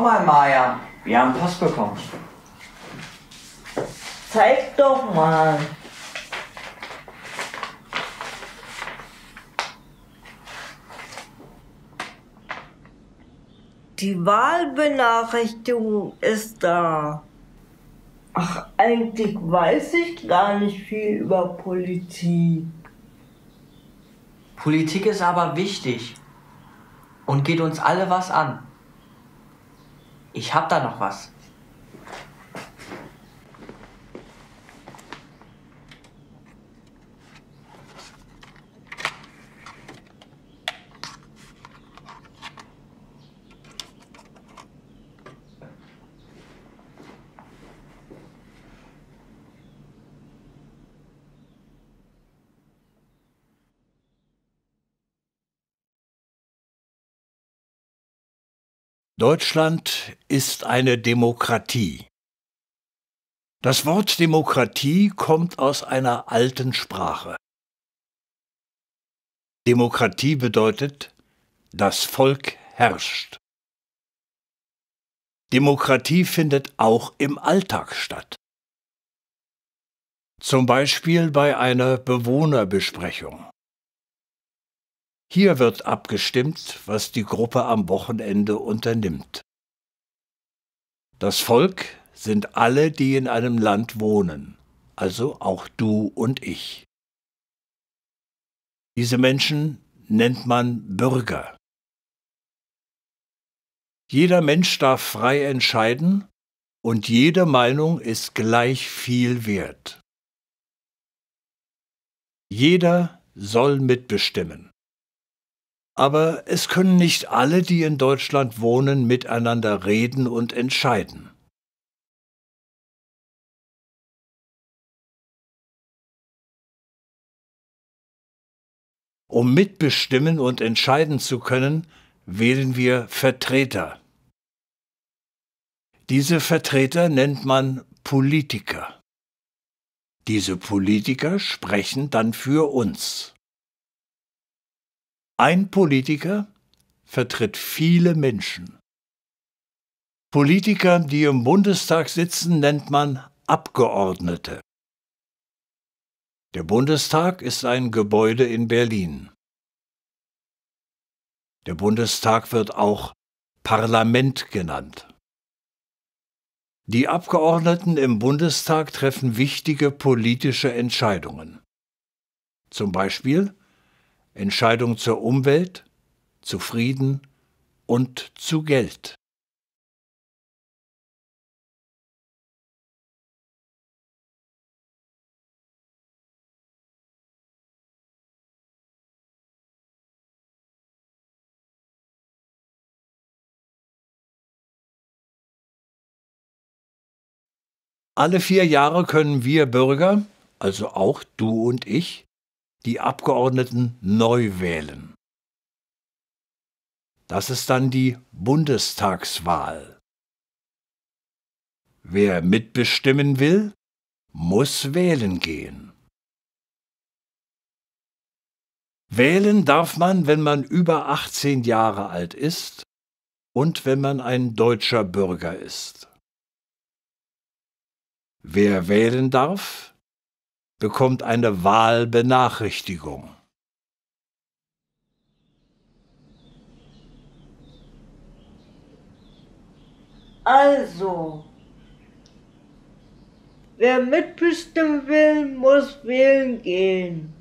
mal, Maja. Wir haben Post bekommen. Zeig doch mal. Die Wahlbenachrichtigung ist da. Ach, eigentlich weiß ich gar nicht viel über Politik. Politik ist aber wichtig und geht uns alle was an. Ich hab da noch was. Deutschland ist eine Demokratie. Das Wort Demokratie kommt aus einer alten Sprache. Demokratie bedeutet, das Volk herrscht. Demokratie findet auch im Alltag statt. Zum Beispiel bei einer Bewohnerbesprechung. Hier wird abgestimmt, was die Gruppe am Wochenende unternimmt. Das Volk sind alle, die in einem Land wohnen, also auch du und ich. Diese Menschen nennt man Bürger. Jeder Mensch darf frei entscheiden und jede Meinung ist gleich viel wert. Jeder soll mitbestimmen. Aber es können nicht alle, die in Deutschland wohnen, miteinander reden und entscheiden. Um mitbestimmen und entscheiden zu können, wählen wir Vertreter. Diese Vertreter nennt man Politiker. Diese Politiker sprechen dann für uns. Ein Politiker vertritt viele Menschen. Politiker, die im Bundestag sitzen, nennt man Abgeordnete. Der Bundestag ist ein Gebäude in Berlin. Der Bundestag wird auch Parlament genannt. Die Abgeordneten im Bundestag treffen wichtige politische Entscheidungen. Zum Beispiel Entscheidungen zur Umwelt, zu Frieden und zu Geld. Alle vier Jahre können wir Bürger, also auch du und ich, die Abgeordneten neu wählen. Das ist dann die Bundestagswahl. Wer mitbestimmen will, muss wählen gehen. Wählen darf man, wenn man über 18 Jahre alt ist und wenn man ein deutscher Bürger ist. Wer wählen darf, bekommt eine Wahlbenachrichtigung. Also, wer mitbestimmen will, muss wählen.